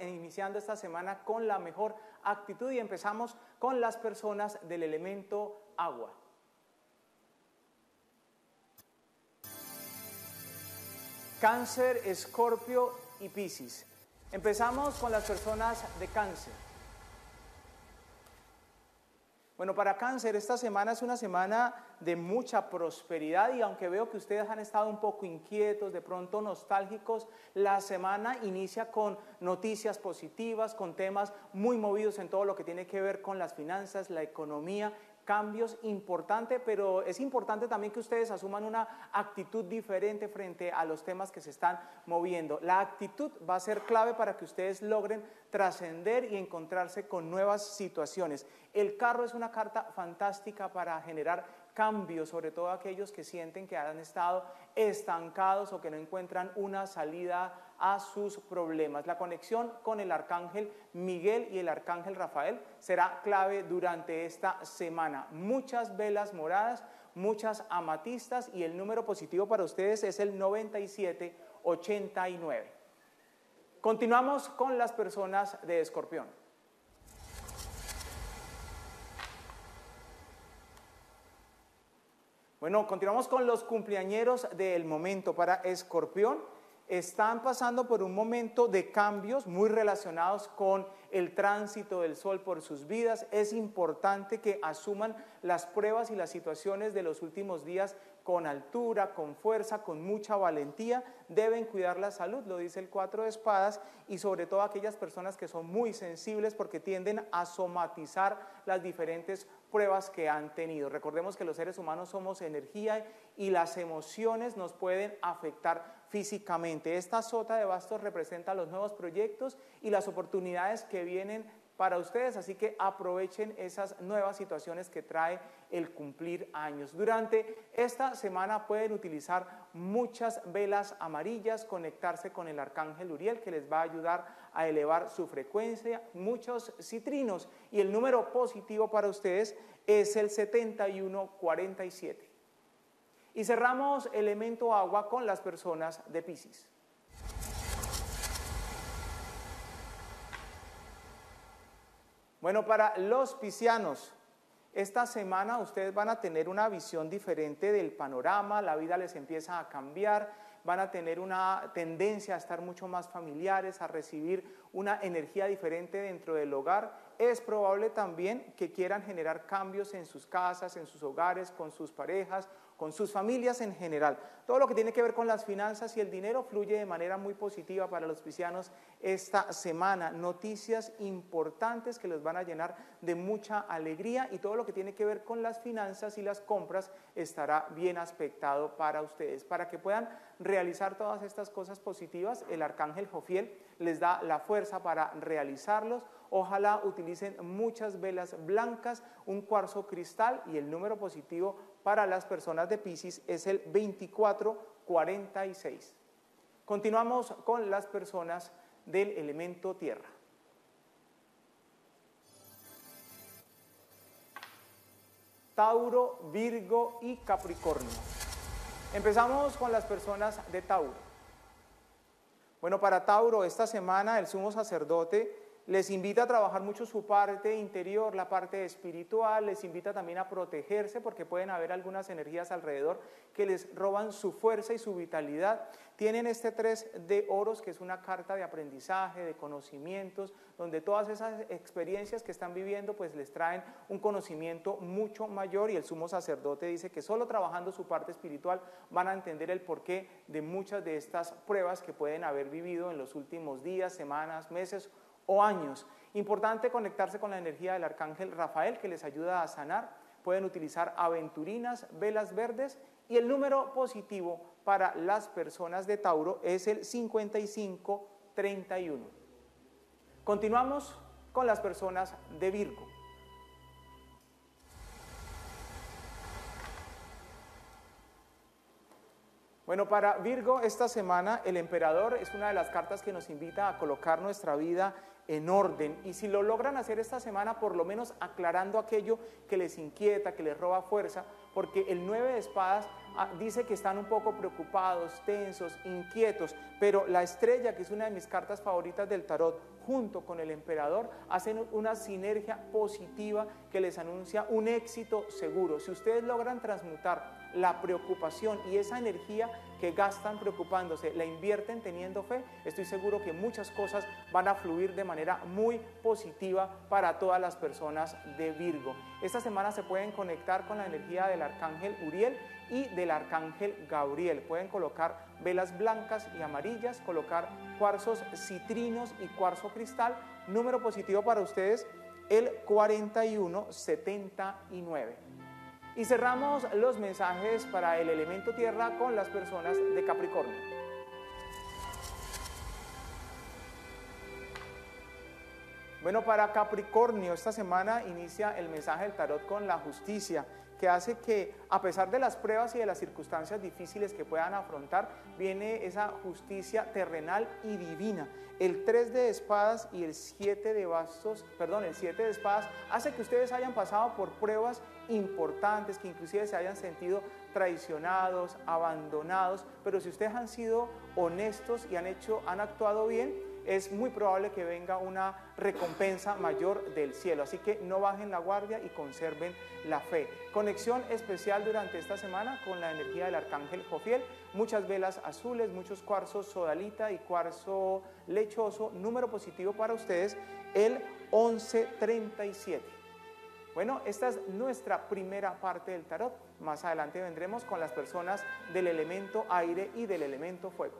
iniciando esta semana con la mejor actitud y empezamos con las personas del elemento agua. Cáncer, Escorpio y Piscis. Empezamos con las personas de cáncer. Bueno, para cáncer esta semana es una semana de mucha prosperidad y aunque veo que ustedes han estado un poco inquietos, de pronto nostálgicos, la semana inicia con noticias positivas, con temas muy movidos en todo lo que tiene que ver con las finanzas, la economía cambios importantes, pero es importante también que ustedes asuman una actitud diferente frente a los temas que se están moviendo. La actitud va a ser clave para que ustedes logren trascender y encontrarse con nuevas situaciones. El carro es una carta fantástica para generar cambios, sobre todo aquellos que sienten que han estado estancados o que no encuentran una salida a sus problemas. La conexión con el arcángel Miguel y el arcángel Rafael será clave durante esta semana. Muchas velas moradas, muchas amatistas y el número positivo para ustedes es el 9789. Continuamos con las personas de Escorpión. Bueno, continuamos con los cumpleañeros del momento para Escorpión están pasando por un momento de cambios muy relacionados con el tránsito del sol por sus vidas. Es importante que asuman las pruebas y las situaciones de los últimos días con altura, con fuerza, con mucha valentía. Deben cuidar la salud, lo dice el cuatro de espadas, y sobre todo aquellas personas que son muy sensibles porque tienden a somatizar las diferentes pruebas que han tenido. Recordemos que los seres humanos somos energía y las emociones nos pueden afectar físicamente. Esta sota de bastos representa los nuevos proyectos y las oportunidades que vienen para ustedes, así que aprovechen esas nuevas situaciones que trae el cumplir años. Durante esta semana pueden utilizar muchas velas amarillas, conectarse con el arcángel Uriel que les va a ayudar a elevar su frecuencia, muchos citrinos y el número positivo para ustedes es el 7147. Y cerramos elemento agua con las personas de Pisces. Bueno, para los piscianos, esta semana ustedes van a tener una visión diferente del panorama, la vida les empieza a cambiar, van a tener una tendencia a estar mucho más familiares, a recibir una energía diferente dentro del hogar. Es probable también que quieran generar cambios en sus casas, en sus hogares, con sus parejas con sus familias en general. Todo lo que tiene que ver con las finanzas y el dinero fluye de manera muy positiva para los cristianos esta semana. Noticias importantes que les van a llenar de mucha alegría y todo lo que tiene que ver con las finanzas y las compras estará bien aspectado para ustedes. Para que puedan realizar todas estas cosas positivas, el arcángel Jofiel les da la fuerza para realizarlos. Ojalá utilicen muchas velas blancas, un cuarzo cristal y el número positivo para las personas de Pisces es el 2446. Continuamos con las personas del elemento tierra. Tauro, Virgo y Capricornio. Empezamos con las personas de Tauro. Bueno, para Tauro, esta semana el sumo sacerdote les invita a trabajar mucho su parte interior, la parte espiritual, les invita también a protegerse porque pueden haber algunas energías alrededor que les roban su fuerza y su vitalidad. Tienen este tres de oros que es una carta de aprendizaje, de conocimientos, donde todas esas experiencias que están viviendo pues les traen un conocimiento mucho mayor y el sumo sacerdote dice que solo trabajando su parte espiritual van a entender el porqué de muchas de estas pruebas que pueden haber vivido en los últimos días, semanas, meses o años. Importante conectarse con la energía del arcángel Rafael que les ayuda a sanar. Pueden utilizar aventurinas, velas verdes y el número positivo para las personas de Tauro es el 5531. Continuamos con las personas de Virgo. Bueno, para Virgo esta semana el emperador es una de las cartas que nos invita a colocar nuestra vida en orden y si lo logran hacer esta semana, por lo menos aclarando aquello que les inquieta, que les roba fuerza, porque el nueve de espadas ah, dice que están un poco preocupados, tensos, inquietos, pero la estrella, que es una de mis cartas favoritas del tarot, junto con el emperador, hacen una sinergia positiva que les anuncia un éxito seguro. Si ustedes logran transmutar la preocupación y esa energía que gastan preocupándose, la invierten teniendo fe, estoy seguro que muchas cosas van a fluir de manera muy positiva para todas las personas de Virgo. Esta semana se pueden conectar con la energía del arcángel Uriel y del arcángel Gabriel. Pueden colocar velas blancas y amarillas, colocar cuarzos citrinos y cuarzo cristal. Número positivo para ustedes, el 4179. Y cerramos los mensajes para el elemento tierra con las personas de Capricornio. Bueno, para Capricornio esta semana inicia el mensaje del tarot con la justicia que hace que a pesar de las pruebas y de las circunstancias difíciles que puedan afrontar, viene esa justicia terrenal y divina. El 3 de espadas y el 7 de bastos, perdón, el 7 de espadas hace que ustedes hayan pasado por pruebas importantes, que inclusive se hayan sentido traicionados, abandonados, pero si ustedes han sido honestos y han hecho han actuado bien, es muy probable que venga una recompensa mayor del cielo. Así que no bajen la guardia y conserven la fe. Conexión especial durante esta semana con la energía del arcángel Jofiel. Muchas velas azules, muchos cuarzos sodalita y cuarzo lechoso. Número positivo para ustedes, el 1137. Bueno, esta es nuestra primera parte del tarot. Más adelante vendremos con las personas del elemento aire y del elemento fuego.